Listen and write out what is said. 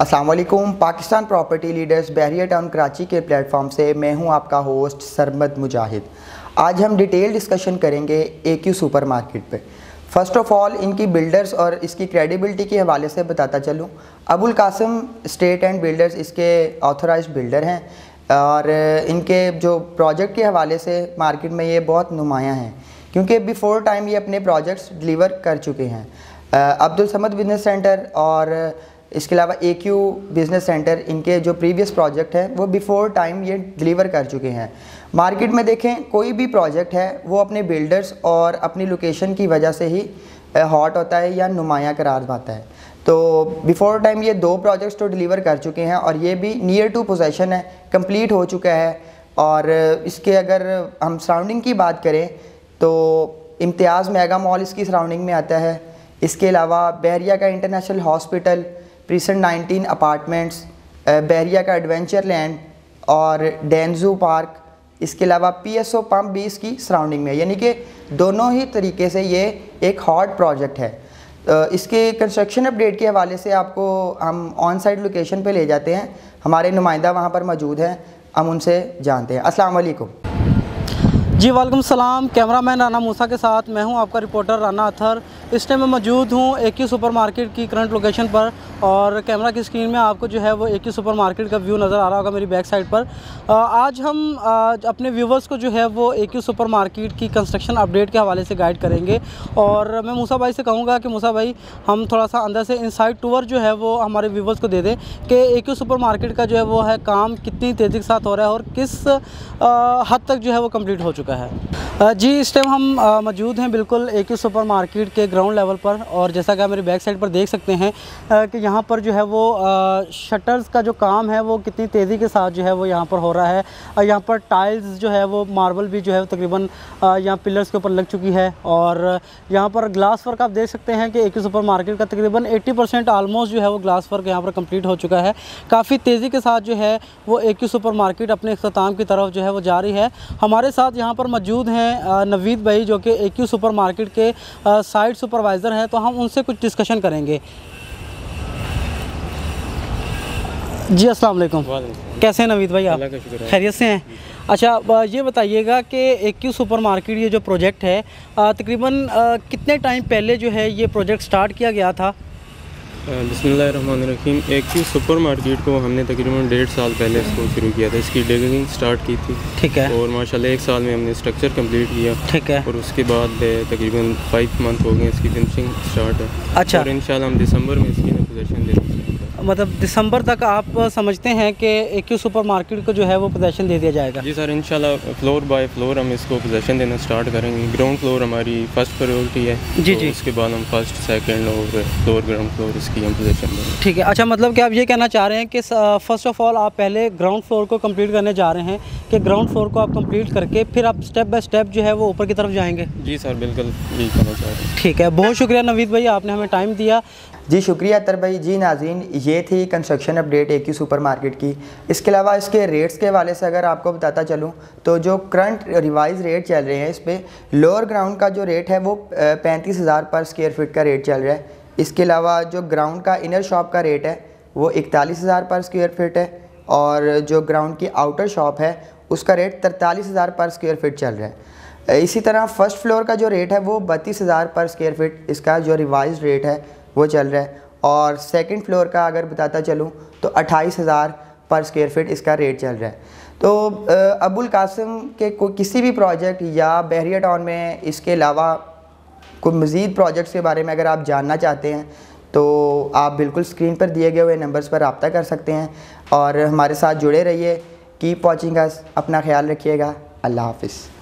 वालेकुम, Pakistan property leaders Bahria Town Karachi के platform से मैं हूँ आपका होस्ट सरमद मुजाहिद। आज हम डिटेल डिस्कशन करेंगे ए क्यू सुपर मार्केट पर फ़र्स्ट ऑफ़ ऑल, इनकी बिल्डर्स और इसकी क्रेडिबिलिटी के हवाले से बताता चलूँ। Abul Qasim estate and builders इसके ऑथराइज बिल्डर हैं और इनके जो प्रोजेक्ट के हवाले से मार्केट में ये बहुत नुमाया हैं, क्योंकि बिफ़ोर टाइम ये अपने प्रोजेक्ट्स डिलीवर कर चुके हैं। अब्दुल समद बिज़नेस सेंटर और इसके अलावा ए क्यू बिज़नेस सेंटर इनके जो प्रीवियस प्रोजेक्ट है, वो बिफ़ोर टाइम ये डिलीवर कर चुके हैं। मार्केट में देखें, कोई भी प्रोजेक्ट है, वो अपने बिल्डर्स और अपनी लोकेशन की वजह से ही हॉट होता है या नुमाया करार पाता है। तो बिफ़ोर टाइम ये दो प्रोजेक्ट्स तो डिलीवर कर चुके हैं और ये भी नियर टू पोजेशन है कंप्लीट हो चुका है। और इसके अगर हम सराउंडिंग की बात करें तो इम्तियाज़ मेगा मॉल इसकी सराउंडिंग में आता है। इसके अलावा बहरिया का international hospital precinct 19 apartments Bahria का एडवेंचर लैंड और डेंजू पार्क इसके अलावा पीएसओ पंप भी इसकी सराउंडिंग में यानी कि दोनों ही तरीके से ये एक हॉट प्रोजेक्ट है। इसके कंस्ट्रक्शन अपडेट के हवाले से आपको हम ऑन साइड लोकेशन पे ले जाते हैं। हमारे नुमाइंदा वहाँ पर मौजूद हैं, हम उनसे जानते हैं। वालेकुम। जी, वालेकुम सलाम। कैमरामैन राना मूसा के साथ मैं हूँ, आपका रिपोर्टर राना अथर। इस टाइम मैं मौजूद हूँ एक ही सुपर मार्केट की करंट लोकेशन पर और कैमरा की स्क्रीन में आपको जो है वो एक ही सुपर मार्केट का व्यू नज़र आ रहा होगा मेरी बैक साइड पर। आज हम अपने व्यूवर्स को जो है वो एक ही सुपर मार्केट की कंस्ट्रक्शन अपडेट के हवाले से गाइड करेंगे और मैं मूसा भाई से कहूँगा कि मूसा भाई, हम थोड़ा सा अंदर से इनसाइड टूर जो है वो हमारे व्यूवर्स को दे दें कि एक ही सुपर मार्केट का जो है वो है काम कितनी तेज़ी के साथ हो रहा है और किस हद तक जो है वो कंप्लीट हो चुका है। जी, इस टाइम हम मौजूद हैं बिल्कुल एक ही सुपर के ग्राउंड लेवल पर और जैसा कि आप मेरी बैक साइड पर देख सकते हैं कि यहाँ पर जो है वो शटर्स का जो काम है वो कितनी तेज़ी के साथ जो है वो यहाँ पर हो रहा है। और यहाँ पर टाइल्स जो है वो मार्बल भी जो है तकरीबन यहाँ पिलर्स के ऊपर लग चुकी है और यहाँ पर ग्लास वर्क आप देख सकते हैं कि एक सुपर मार्केट का तकरीबन 80 परसेंट आलमोस्ट जो है वो ग्लास वर्क यहाँ पर कंप्लीट हो चुका है। काफ़ी तेज़ी के साथ जो है वो एक सुपर मार्केट अपने अख्ताम की तरफ़ जो है वो जारी है। हमारे साथ यहाँ पर मौजूद हैं नवीद भाई, जो कि एक सुपर मार्केट के साइट सुपरवाइज़र हैं तो हम उनसे कुछ डिस्कशन करेंगे। जी अस्सलाम वालेकुम। कैसे हैं नवीद भाई आप? खैरियत से हैं? अच्छा ये बताइएगा कि एक क्यू सुपर मार्केट ये जो प्रोजेक्ट है तकरीबन कितने टाइम पहले जो है ये प्रोजेक्ट स्टार्ट किया गया था? बसमीम एक ही सुपर मार्केट को हमने तकरीबन डेढ़ साल पहले इसको शुरू किया था। इसकी डिगिंग स्टार्ट की थी। ठीक है। और माशाल्लाह एक साल में हमने स्ट्रक्चर कंप्लीट किया। ठीक है। और उसके बाद तकरीबन फाइव मंथ हो गए इसकी फिनिशिंग स्टार्ट है। अच्छा। और इन हम दिसंबर में इसकी पोजेशन दे मतलब दिसंबर तक आप समझते हैं कि एक ही सुपर मार्केट को जो है वो पोजेशन दे दिया जाएगा? जी सर इंशाल्लाह फ्लोर बाय फ्लोर हम इसको पोजेशन देना स्टार्ट करेंगे। ग्राउंड फ्लोर हमारी फ़र्स्ट प्रायोरिटी है। जी तो जी। इसके बाद हम फ़र्स्ट सेकंड और फ्लोर ग्राउंड फ्लोर इसकी हम पोजेशन देंगे। ठीक है। अच्छा मतलब कि आप ये कहना चाह रहे हैं कि फ़र्स्ट ऑफ़ ऑल आप पहले ग्राउंड फ्लोर को कंप्लीट करने जा रहे हैं कि ग्राउंड फ्लोर को आप कंप्लीट करके फिर आप स्टेप बाई स्टेप जो है वो ऊपर की तरफ़ जाएँगे? जी सर बिल्कुल यही कहना चाह रहे हैं। ठीक है। बहुत शुक्रिया नवीद भाई आपने हमें टाइम दिया। जी शुक्रिया अतर भाई। जी नाजीन ये थी कंस्ट्रक्शन अपडेट एक ही सुपर मार्केट की। इसके अलावा इसके रेट्स के हवाले से अगर आपको बताता चलूँ तो जो करंट रिवाइज रेट चल रहे हैं, इस पर लोअर ग्राउंड का जो रेट है वो पैंतीस हज़ार पर स्क्वेयर फिट का रेट चल रहा है। इसके अलावा जो ग्राउंड का इनर शॉप का रेट है, वो इकतालीस हज़ार पर स्क्वेयर फिट है और जो ग्राउंड की आउटर शॉप है, उसका रेट तरतालीस हज़ार पर स्क्वेयर फिट चल रहा है। इसी तरह फ़र्स्ट फ्लोर का जो रेट है, वो बत्तीस हज़ार पर स्क्वेयर फिट इसका जो रिवाइज रेट है वो चल रहा है। और सेकंड फ्लोर का अगर बताता चलूँ तो अट्ठाईस हज़ार पर स्क्वेयर फिट इसका रेट चल रहा है। तो अबुल कासिम के कोई किसी भी प्रोजेक्ट या बहरिया टाउन में इसके अलावा कोई मज़ीद प्रोजेक्ट्स के बारे में अगर आप जानना चाहते हैं तो आप बिल्कुल स्क्रीन पर दिए गए हुए नंबर्स पर रबता कर सकते हैं। और हमारे साथ जुड़े रहिए। कीप वॉचिंग अस अपना ख्याल रखिएगा। अल्लाह हाफिज़।